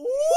Ooh!